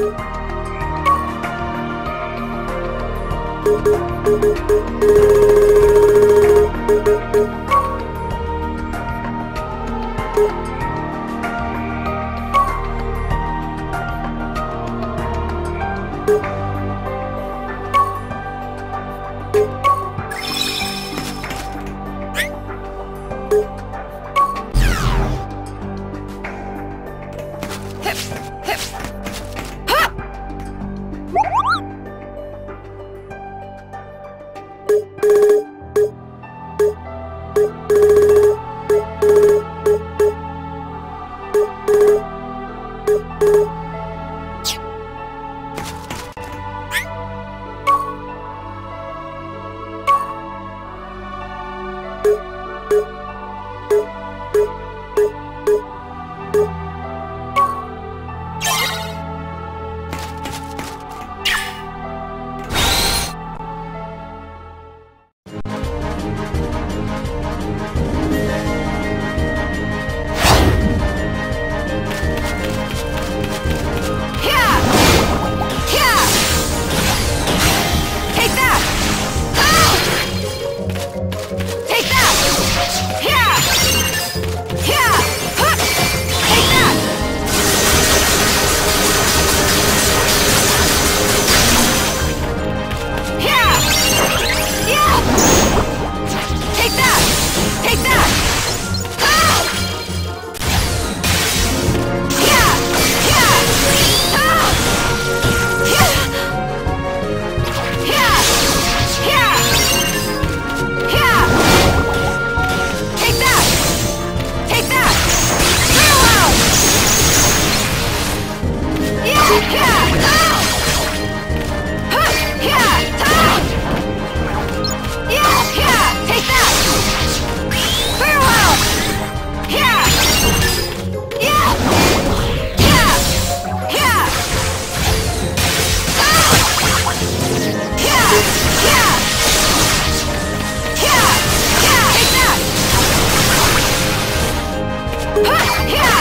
Thank you. Ha! Ha!